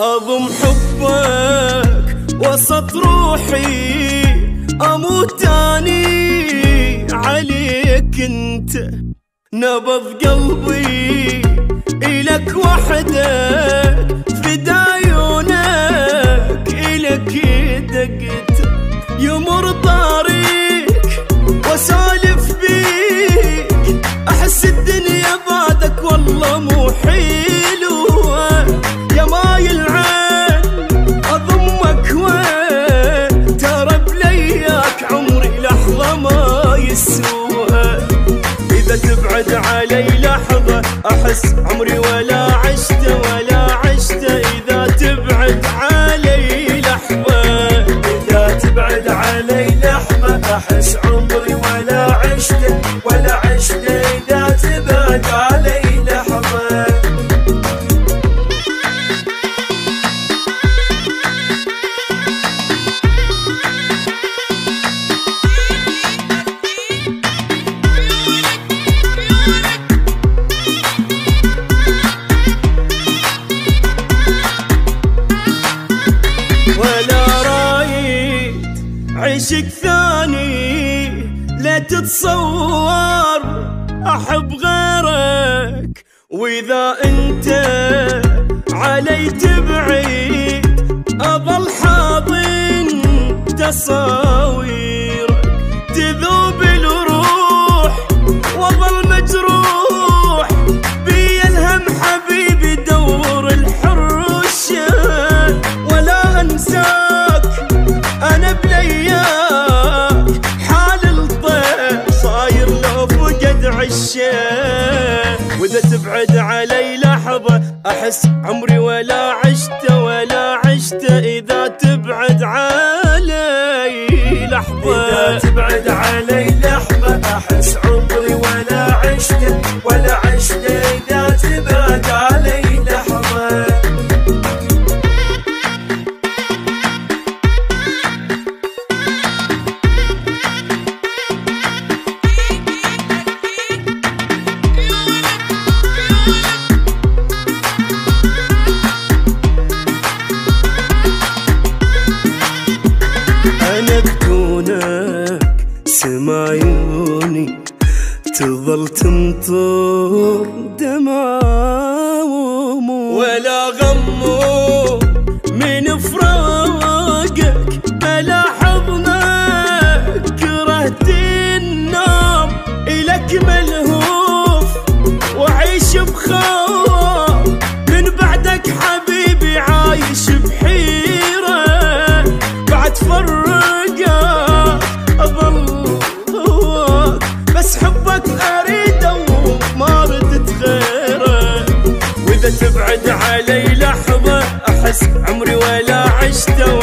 أضم حبك وسط روحي أموت أني عليك أنت. نبض قلبي إلك وحدك في عيونك إلك دقت. يمر طريق وسالف بيك أحس الدنيا بعدك والله مو حلوة أحس عمري ولا عشت ولا عشت إذا تبعد علي لحظة. إذا تبعد علي لحظة أحس عمري ولا عشت ولا عشت إذا عشق ثاني لا تتصور أحب غيرك. وإذا أنت علي تبعد اظل حاضن تصاويرك تبعد علي لحظة أحس عمري ولا عشت ولا عشت إذا تبعد علي لحظة. إذا تبعد علي تظل تمطر دماوم ولا غمو علي لحظة أحس عمري ولا عشته.